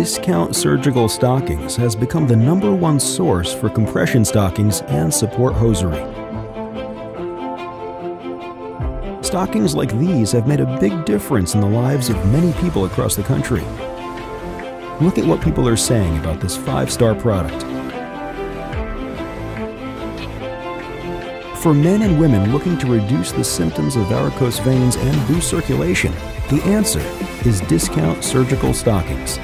Discount Surgical Stockings has become the number one source for compression stockings and support hosiery. Stockings like these have made a big difference in the lives of many people across the country. Look at what people are saying about this five star product. For men and women looking to reduce the symptoms of varicose veins and boost circulation, the answer is Discount Surgical Stockings.